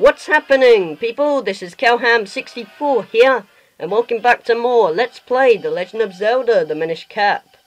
What's happening, people? This is Calham64 here, and welcome back to more Let's Play The Legend of Zelda, The Minish Cap.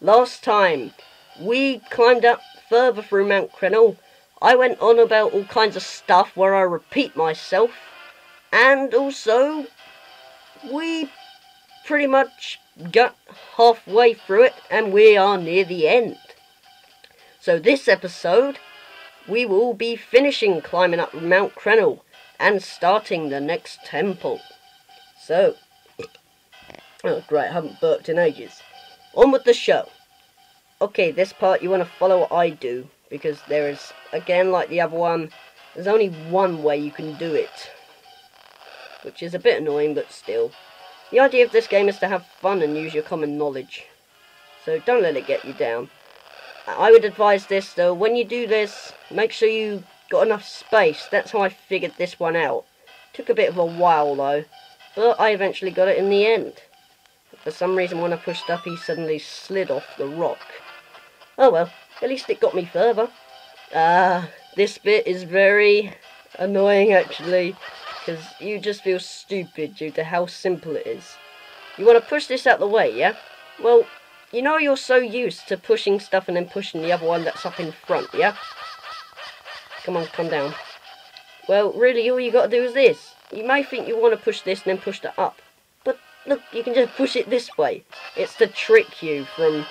Last time, we climbed up further through Mount Crenel. I went on about all kinds of stuff where I repeat myself, and also, we pretty much got halfway through it, and we are near the end. So this episode, we will be finishing climbing up Mount Crenel and starting the next temple. So, oh great, I haven't burped in ages. On with the show. Okay, this part you want to follow what I do, because there is, again like the other one, there's only one way you can do it. Which is a bit annoying, but still. The idea of this game is to have fun and use your common knowledge. So don't let it get you down. I would advise this though, when you do this, make sure you got enough space. That's how I figured this one out. Took a bit of a while though, but I eventually got it in the end. For some reason when I pushed up he suddenly slid off the rock. Oh well, at least it got me further. Ah, uh, this bit is very annoying actually, because you just feel stupid due to how simple it is. You want to push this out the way, yeah? Well, you know you're so used to pushing stuff and then pushing the other one that's up in front, yeah? Come on, come down. Well, really, all you got to do is this. You may think you want to push this and then push that up. But, look, you can just push it this way. It's to trick you from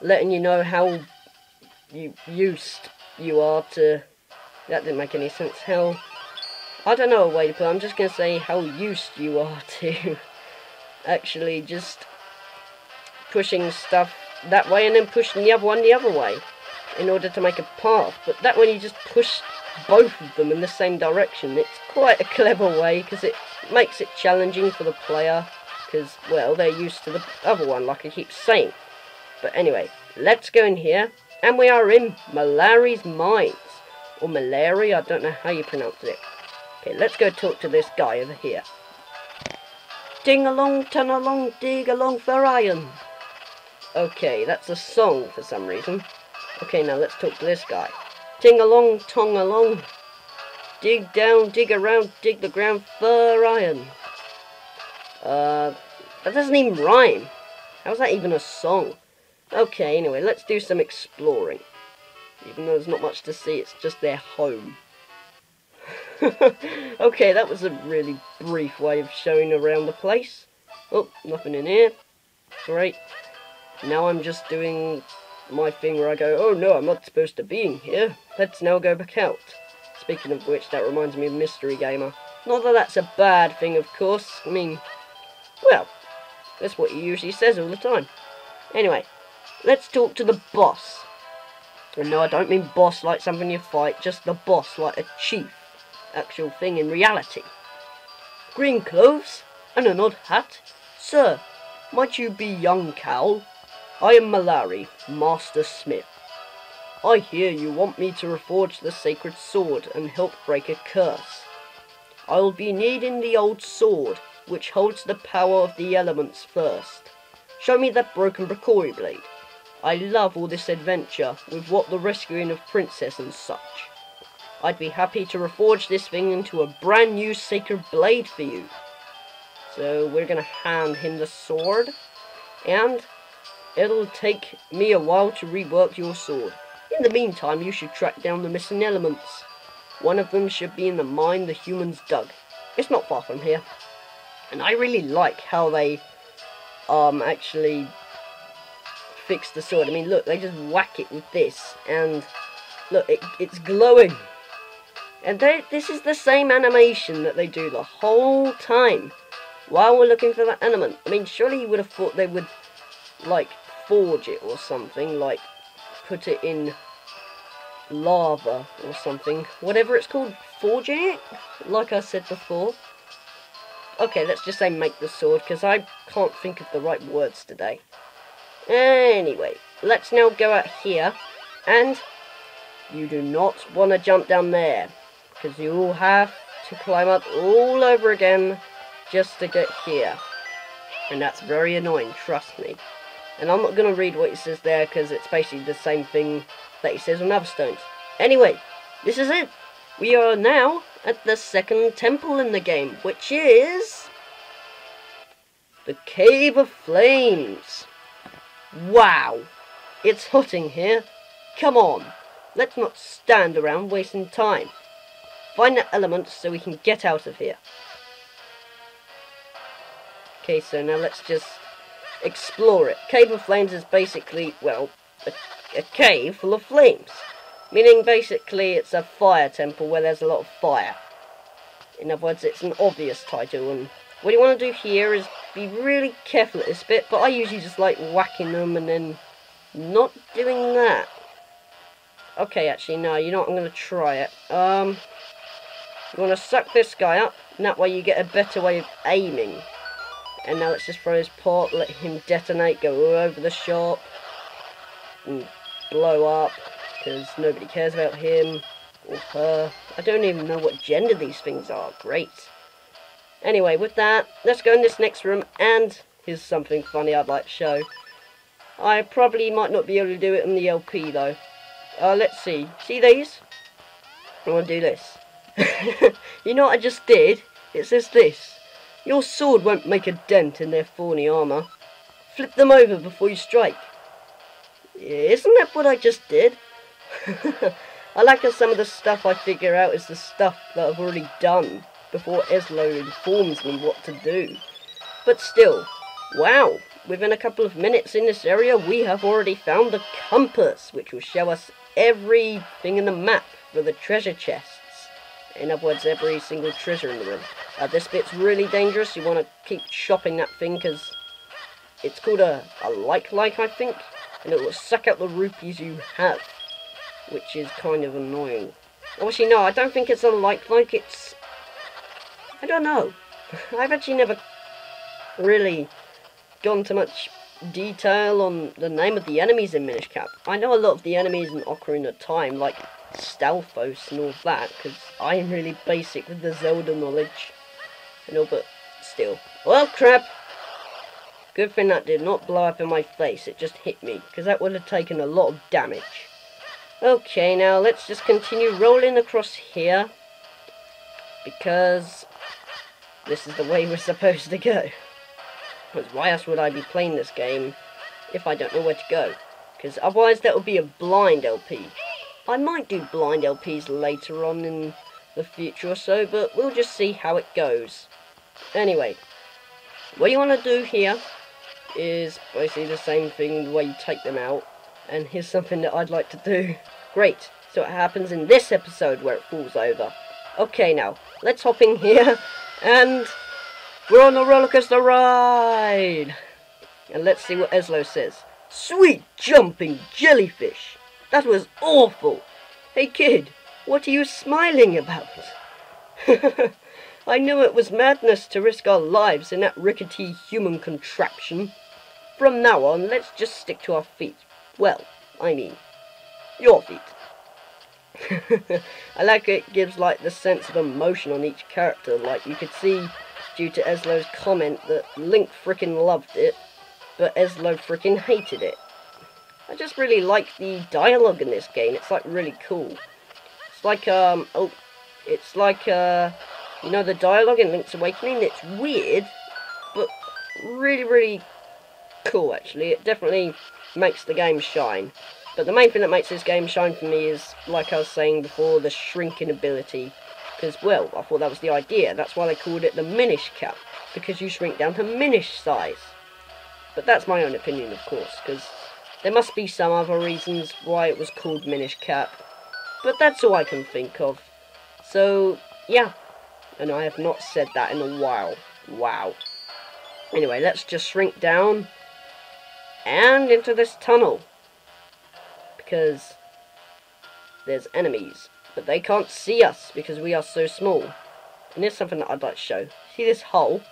letting you know how you used you are to... That didn't make any sense. How... I don't know a way to put it. I'm just going to say how used you are to actually just pushing stuff that way and then pushing the other one the other way in order to make a path. But that one you just push both of them in the same direction. It's quite a clever way because it makes it challenging for the player because, well, they're used to the other one, like I keep saying. But anyway, let's go in here. And we are in Melari's Mines. Or Melari, I don't know how you pronounce it. Okay, let's go talk to this guy over here. Ding along, turn along, dig along for iron. Okay, that's a song for some reason. Okay, now let's talk to this guy. Ting along, tong along. Dig down, dig around, dig the ground for iron. Uh, that doesn't even rhyme. How's that even a song? Okay, anyway, let's do some exploring. Even though there's not much to see, it's just their home. okay, that was a really brief way of showing around the place. Oh, nothing in here. Great. Now I'm just doing my thing where I go, oh no, I'm not supposed to be in here. Let's now go back out. Speaking of which, that reminds me of Mystery Gamer. Not that that's a bad thing, of course. I mean, well, that's what he usually says all the time. Anyway, let's talk to the boss. And no, I don't mean boss like something you fight, just the boss like a chief. Actual thing in reality. Green clothes and an odd hat. Sir, might you be young Cal? I am Melari, Master Smith. I hear you want me to reforge the sacred sword and help break a curse. I will be needing the old sword, which holds the power of the elements first. Show me that broken Picori blade. I love all this adventure, with what the rescuing of princess and such. I'd be happy to reforge this thing into a brand new sacred blade for you. So we're gonna hand him the sword, and It'll take me a while to rework your sword. In the meantime, you should track down the missing elements. One of them should be in the mine the humans dug. It's not far from here. And I really like how they um actually fix the sword. I mean, look, they just whack it with this, and look, it, it's glowing. And they, this is the same animation that they do the whole time while we're looking for that element. I mean, surely you would have thought they would, like, forge it or something, like put it in lava or something. Whatever it's called, forging it? Like I said before. Okay, let's just say make the sword, because I can't think of the right words today. Anyway, let's now go out here, and you do not want to jump down there, because you will have to climb up all over again just to get here. And that's very annoying, trust me. And I'm not going to read what it says there because it's basically the same thing that he says on other stones. Anyway, this is it. we are now at the second temple in the game, which is the Cave of Flames. Wow, it's hot in here. Come on, let's not stand around wasting time. Find the elements so we can get out of here. Okay, so now let's just explore it. Cave of Flames is basically, well, a, a cave full of flames. Meaning basically it's a fire temple where there's a lot of fire. In other words, it's an obvious title and what you want to do here is be really careful at this bit, but I usually just like whacking them and then not doing that. Okay, actually, no, you know what, I'm going to try it. Um, you want to suck this guy up, and that way you get a better way of aiming. And now let's just throw his pot, let him detonate, go all over the shop, and blow up, because nobody cares about him or her. I don't even know what gender these things are. Great. Anyway, with that, let's go in this next room, and here's something funny I'd like to show. I probably might not be able to do it in the LP, though. Uh, let's see. See these? I want to do this. you know what I just did? It says this. Your sword won't make a dent in their thorny armour. Flip them over before you strike. Isn't that what I just did? I like how some of the stuff I figure out is the stuff that I've already done before Ezlo informs me what to do. But still, wow, within a couple of minutes in this area we have already found the compass, which will show us everything in the map for the treasure chests. In other words, every single treasure in the room. Uh, this bit's really dangerous. You want to keep chopping that thing because it's called a, a like-like, I think. And it will suck out the rupees you have. Which is kind of annoying. Actually, no, I don't think it's a like-like. It's... I don't know. I've actually never really gone to much detail on the name of the enemies in Minish Cap. I know a lot of the enemies in Ocarina Time, like Stalfos and all that, because I am really basic with the Zelda knowledge. You know, but still. Well, crap! Good thing that did not blow up in my face, it just hit me, because that would have taken a lot of damage. Okay, now let's just continue rolling across here, because this is the way we're supposed to go. Because why else would I be playing this game if I don't know where to go? Because otherwise that would be a blind LP. I might do blind LPs later on in the future or so, but we'll just see how it goes. Anyway, what you want to do here is basically the same thing the way you take them out. And here's something that I'd like to do. Great. So it happens in this episode where it falls over. Okay now, let's hop in here and we're on the roller coaster ride! And let's see what Ezlo says. Sweet jumping jellyfish! That was awful! Hey kid, what are you smiling about? I knew it was madness to risk our lives in that rickety human contraption. From now on, let's just stick to our feet. Well, I mean, your feet. I like it gives like the sense of emotion on each character. Like you could see due to Ezlo's comment that Link frickin' loved it, but Ezlo frickin' hated it. I just really like the dialogue in this game. It's like really cool. It's like um oh, it's like uh you know the dialogue in Link's Awakening. It's weird, but really really cool actually. It definitely makes the game shine. But the main thing that makes this game shine for me is, like I was saying before, the shrinking ability. Because, well, I thought that was the idea. That's why they called it the Minish Cap. Because you shrink down to Minish size. But that's my own opinion, of course. Because there must be some other reasons why it was called Minish Cap. But that's all I can think of. So, yeah. And I have not said that in a while. Wow. Anyway, let's just shrink down. And into this tunnel because there's enemies. But they can't see us because we are so small. And here's something that I'd like to show. See this hole?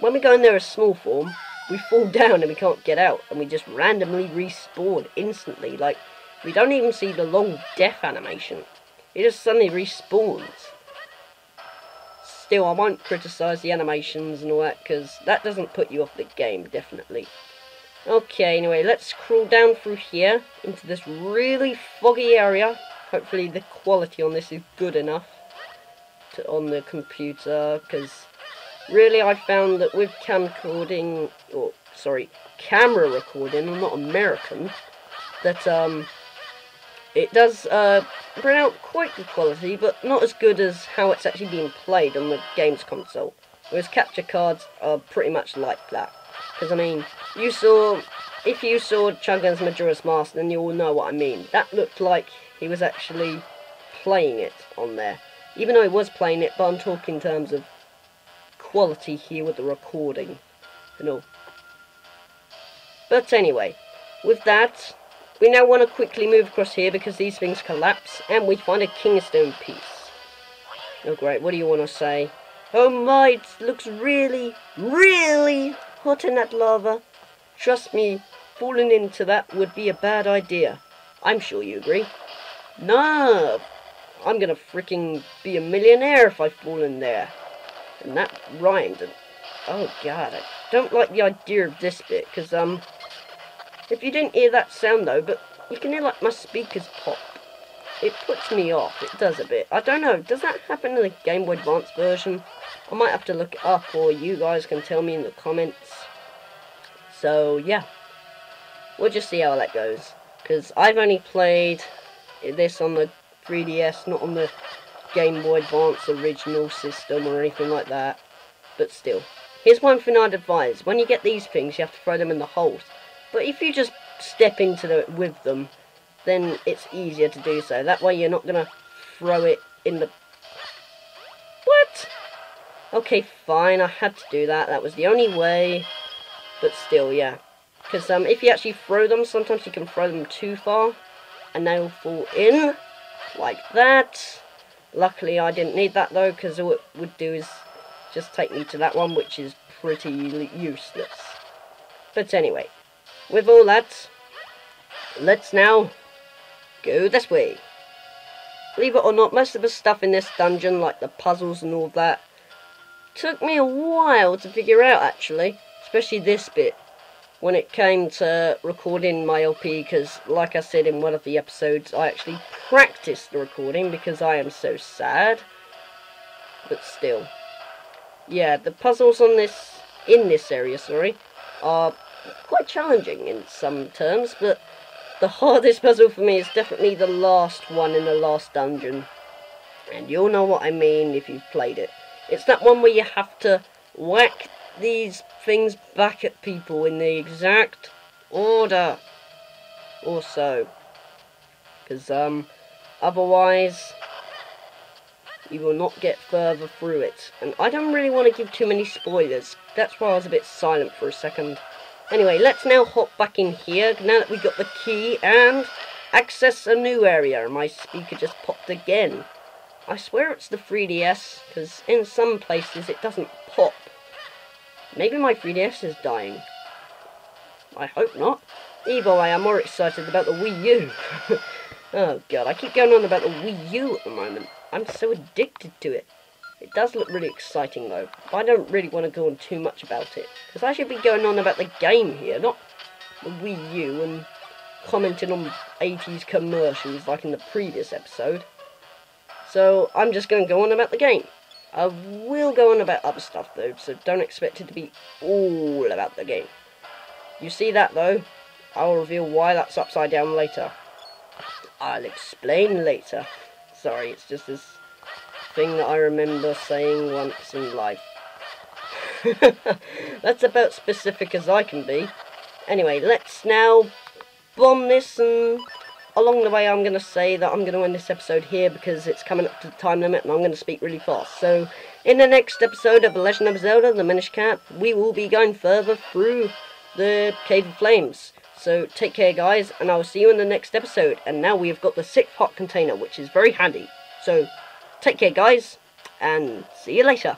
When we go in there as small form, we fall down and we can't get out. And we just randomly respawn instantly. Like, we don't even see the long death animation. It just suddenly respawns. Still, I won't criticise the animations and all that, because that doesn't put you off the game, definitely. Okay, anyway, let's crawl down through here into this really foggy area. Hopefully the quality on this is good enough. on the computer because really I found that with camcording, or sorry, camera recording, I'm not American, that um, it does uh, bring out quite good quality, but not as good as how it's actually being played on the games console. Whereas capture cards are pretty much like that. Because, I mean, you saw, if you saw Chungun's Majora's Mask, then you all know what I mean. That looked like he was actually playing it on there. Even though he was playing it, but I'm talking in terms of quality here with the recording and all. But anyway, with that, we now want to quickly move across here because these things collapse and we find a Kinstone piece. Oh great, what do you want to say? Oh my, it looks really, really hot in that lava. Trust me, falling into that would be a bad idea. I'm sure you agree. Nah, I'm gonna freaking be a millionaire if I fall in there. And that rhymed. And, oh god, I don't like the idea of this bit, because, um, if you didn't hear that sound though, but you can hear like my speakers pop. It puts me off, it does a bit. I don't know, does that happen in the Game Boy Advance version? I might have to look it up, or you guys can tell me in the comments. So, yeah. We'll just see how that goes. Because I've only played this on the 3DS, not on the Game Boy Advance original system or anything like that. But still. Here's one thing I'd advise. When you get these things, you have to throw them in the holes. But if you just step into it with them, then it's easier to do so. That way you're not going to throw it in the... What? Okay, fine, I had to do that. That was the only way. But still, yeah. Because um, if you actually throw them, sometimes you can throw them too far. And they'll fall in. Like that. Luckily, I didn't need that, though, because all it would do is just take me to that one, which is pretty useless. But anyway, with all that, let's now go this way. Believe it or not, most of the stuff in this dungeon, like the puzzles and all that, took me a while to figure out actually, especially this bit when it came to recording my LP because like I said in one of the episodes I actually practiced the recording because I am so sad. But still. Yeah the puzzles on this in this area sorry are quite challenging in some terms, but the hardest puzzle for me is definitely the last one in the last dungeon. And you'll know what I mean if you've played it. It's that one where you have to whack these things back at people in the exact order. Or so. Because, um, otherwise, you will not get further through it. And I don't really want to give too many spoilers. That's why I was a bit silent for a second. Anyway, let's now hop back in here, now that we got the key, and access a new area. My speaker just popped again. I swear it's the 3DS, because in some places it doesn't pop. Maybe my 3DS is dying. I hope not. Either way, I'm more excited about the Wii U. oh god, I keep going on about the Wii U at the moment. I'm so addicted to it. It does look really exciting though, I don't really want to go on too much about it. Because I should be going on about the game here, not the Wii U and commenting on 80s commercials like in the previous episode. So I'm just going to go on about the game. I will go on about other stuff though, so don't expect it to be all about the game. You see that though? I'll reveal why that's upside down later. I'll explain later. Sorry, it's just this thing that I remember saying once in life. That's about specific as I can be. Anyway, let's now bomb this and along the way I'm going to say that I'm going to end this episode here because it's coming up to the time limit and I'm going to speak really fast. So, in the next episode of The Legend of Zelda, The Minish Cap, we will be going further through the Cave of Flames. So, take care guys, and I will see you in the next episode. And now we have got the sixth pot container, which is very handy. So, take care guys, and see you later.